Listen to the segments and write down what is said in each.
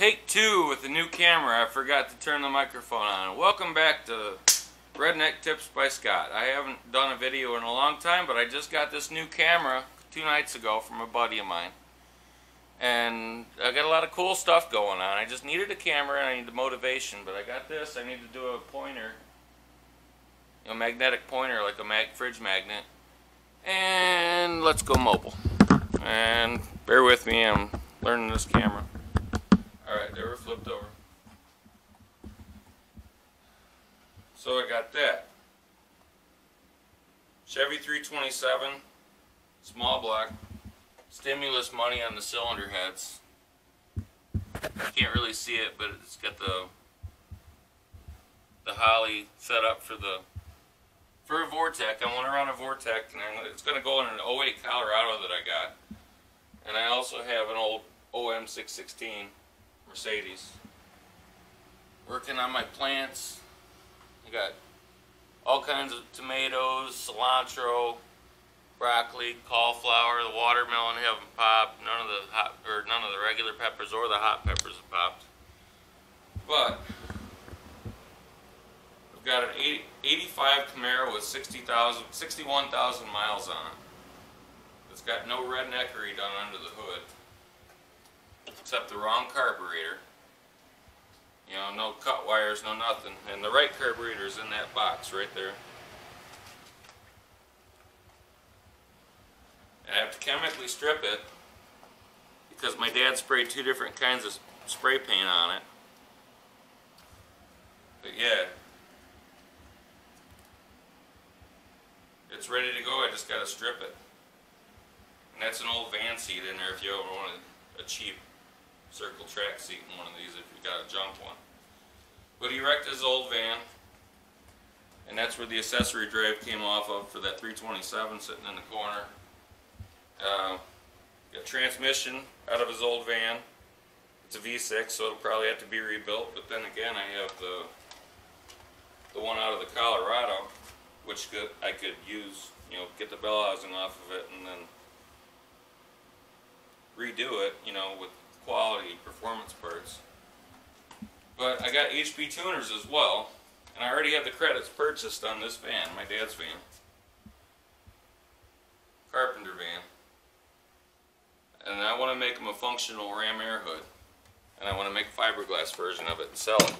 Take two with the new camera. I forgot to turn the microphone on. Welcome back to Redneck Tips by Scott. I haven't done a video in a long time, but I just got this new camera two nights ago from a buddy of mine. And I got a lot of cool stuff going on. I just needed a camera and I needed motivation, but I got this. I need to do a pointer, a magnetic pointer like a mag fridge magnet. And let's go mobile. And bear with me, I'm learning this camera. Alright, they were flipped over. So I got that. Chevy 327, small block, stimulus money on the cylinder heads. Can't really see it, but it's got the the Holley set up for the for a Vortec. I want to run a Vortec, and it's going to go in an 08 Colorado that I got. And I also have an old OM616 Mercedes. Working on my plants. I got all kinds of tomatoes, cilantro, broccoli, cauliflower, the watermelon haven't popped. None of the hot or none of the regular peppers or the hot peppers have popped. But I've got an 80, 85 Camaro with 60,000, 61,000 miles on it. It's got no redneckery done under the hood except the wrong carburetor. You know, no cut wires, no nothing. And the right carburetor is in that box right there. And I have to chemically strip it because my dad sprayed two different kinds of spray paint on it. But yeah, it's ready to go. I just got to strip it. And that's an old van seat in there if you ever wanted a cheap circle track seat in one of these if you got a junk one. But he wrecked his old van, and that's where the accessory drive came off of for that 327 sitting in the corner. Uh, got transmission out of his old van. It's a V6, so it'll probably have to be rebuilt. But then again, I have the the one out of the Colorado, which could, I could use, you know, get the bell housing off of it and then redo it, you know, with quality performance parts. But I got HP tuners as well, and I already have the credits purchased on this van, my dad's van. Carpenter van. And I want to make them a functional ram air hood. And I want to make a fiberglass version of it and sell it.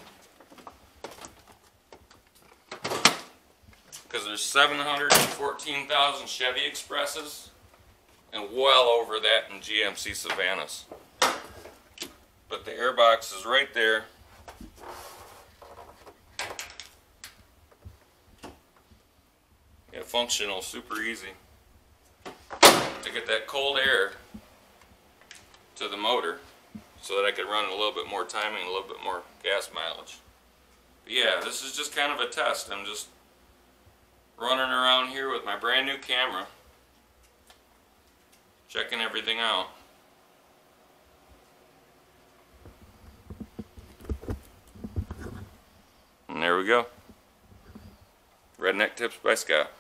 Because there's 714,000 Chevy Expresses and well over that in GMC Savanas. But the airbox is right there. Yeah, functional, super easy. To get that cold air to the motor so that I could run a little bit more timing, a little bit more gas mileage. But yeah, this is just kind of a test. I'm just running around here with my brand new camera, checking everything out. We go. Redneck Tips by Scott.